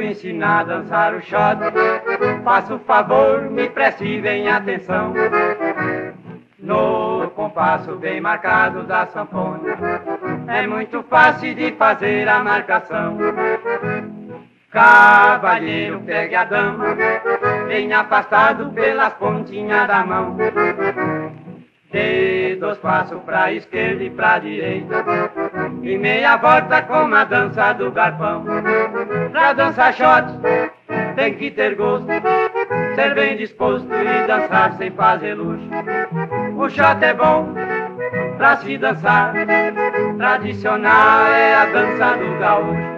ensinar a dançar o shot. Faça o favor, me preste bem atenção. No compasso bem marcado da sanfona, é muito fácil de fazer a marcação. Cavalheiro, pegue a dama, bem afastado pelas pontinhas da mão. Dê dois passos pra esquerda e pra direita, e meia volta como a dança do garpão. Pra dançar shot, tem que ter gosto, ser bem disposto e dançar sem fazer luxo. O shot é bom pra se dançar, tradicional é a dança do gaúcho.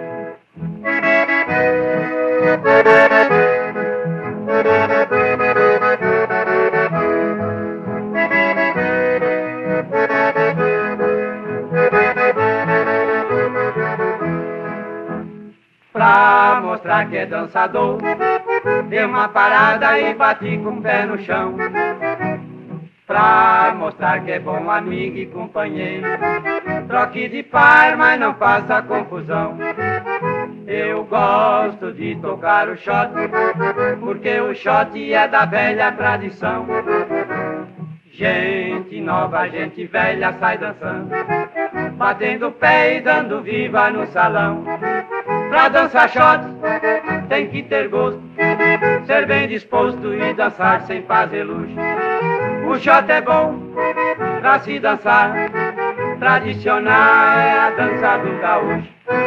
Pra mostrar que é dançador, deu uma parada e bati com o pé no chão. Pra mostrar que é bom amigo e companheiro, troque de par, mas não faça confusão. Eu gosto de tocar o shot, porque o shot é da velha tradição. Gente nova, gente velha sai dançando, batendo pé e dando viva no salão. Pra dançar shot tem que ter gosto, ser bem disposto e dançar sem fazer luxo. O shot é bom pra se dançar, tradicional é a dança do gaúcho.